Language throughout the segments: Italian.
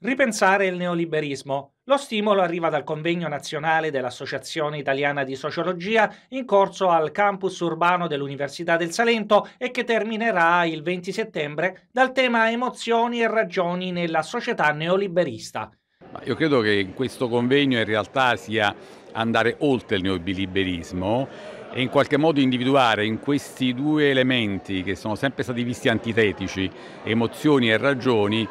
Ripensare il neoliberismo. Lo stimolo arriva dal convegno nazionale dell'Associazione Italiana di Sociologia in corso al campus urbano dell'Università del Salento e che terminerà il 20 settembre dal tema emozioni e ragioni nella società neoliberista. Io credo che in questo convegno in realtà sia andare oltre il neoliberismo e in qualche modo individuare in questi due elementi che sono sempre stati visti antitetici, emozioni e ragioni,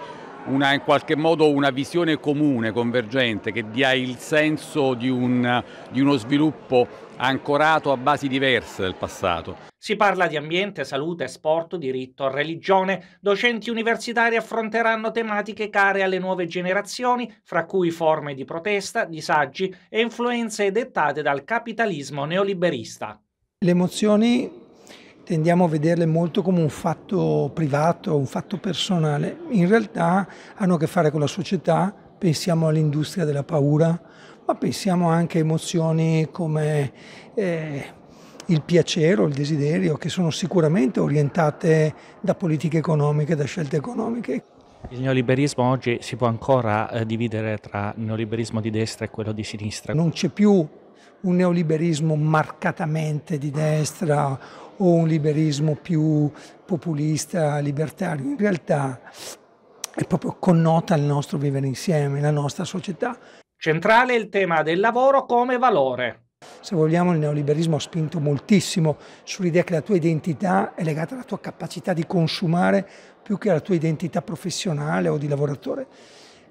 una, in qualche modo una visione comune, convergente, che dia il senso di, un, di uno sviluppo ancorato a basi diverse del passato. Si parla di ambiente, salute, sport, diritto, religione. Docenti universitari affronteranno tematiche care alle nuove generazioni, fra cui forme di protesta, disagi e influenze dettate dal capitalismo neoliberista. Le emozioni tendiamo a vederle molto come un fatto privato, un fatto personale. In realtà hanno a che fare con la società, pensiamo all'industria della paura, ma pensiamo anche a emozioni come eh, il piacere o il desiderio, che sono sicuramente orientate da politiche economiche, da scelte economiche. Il neoliberismo oggi si può ancora eh, dividere tra neoliberismo di destra e quello di sinistra? Non c'è più un neoliberismo marcatamente di destra o un liberismo più populista, libertario. In realtà è proprio connota il nostro vivere insieme, la nostra società. Centrale il tema del lavoro come valore. Se vogliamo il neoliberismo ha spinto moltissimo sull'idea che la tua identità è legata alla tua capacità di consumare più che alla tua identità professionale o di lavoratore.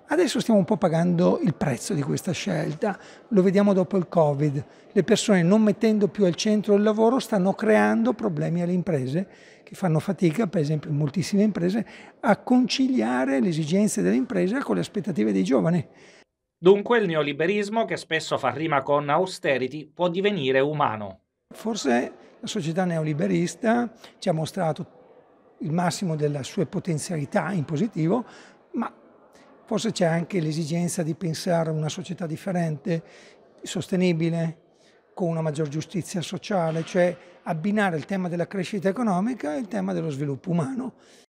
Adesso stiamo un po' pagando il prezzo di questa scelta, lo vediamo dopo il Covid. Le persone non mettendo più al centro il lavoro stanno creando problemi alle imprese che fanno fatica, per esempio in moltissime imprese, a conciliare le esigenze delle imprese con le aspettative dei giovani. Dunque il neoliberismo, che spesso fa rima con austerity, può divenire umano. Forse la società neoliberista ci ha mostrato il massimo delle sue potenzialità in positivo, ma Forse c'è anche l'esigenza di pensare a una società differente, sostenibile, con una maggior giustizia sociale, cioè abbinare il tema della crescita economica e il tema dello sviluppo umano.